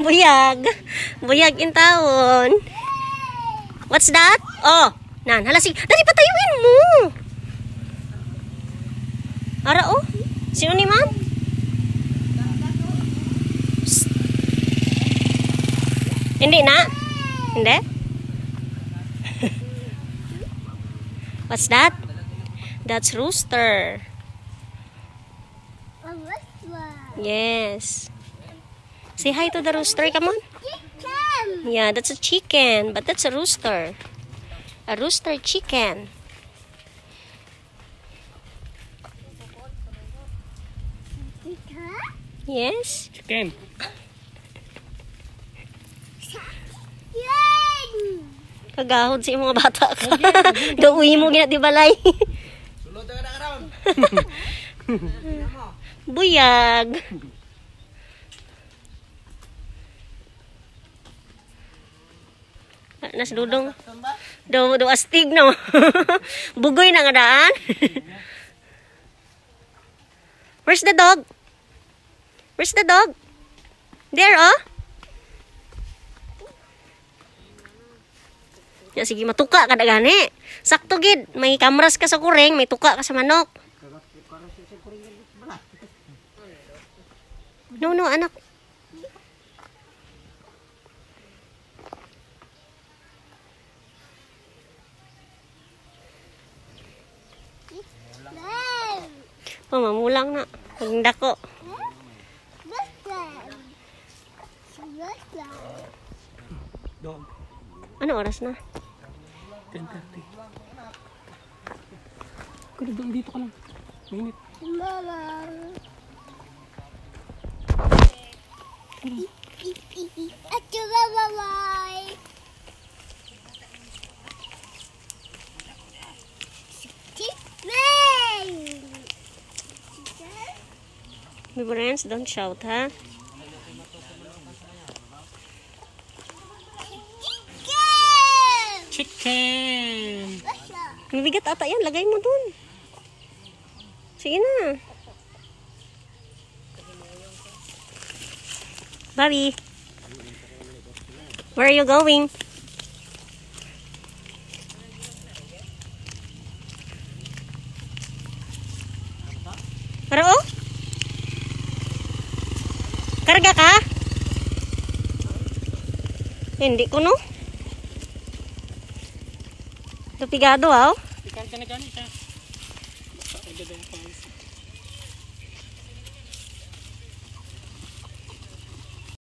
Buyag. Buyag in taon. What's that? Oh, nan, hala si. Dali patayuin mo. Ara oh. Sino ni ma'am? Hindi na. Hindi. What's that? That's rooster. A rooster. Yes. Say hi to the rooster. Come on. Chicken. Yeah, that's a chicken, but that's a rooster. A rooster chicken. Chicken. Yes. Chicken. Kagahod sa mga bata ka. Gawin mo gina di balay. Sulod ka na. Buyag. Nas dudong. Do do astig no. Bugoy na nga daan. Where's the dog? Where's the dog? There oh. Ya sige matuka kada gani. Sakto gid, may kamras ka sa kuring, may tuka ka sa manok. No, no, anak. No. Oh, mamulang na. Pag dako. Dog. Ano oras na? 10.30. Kuya, doon dito ka lang. Minute. Mama. At you bye Chicken. My friends, don't shout, ha? Chicken. Chicken! Mabigat ata yan. Lagay mo dun. Sige na. Bobby. Where are you going? Para oh? Karga ka? Hindi ko no. Tupigado ah. Ikan ka na gani ka. Pagdadang pangis.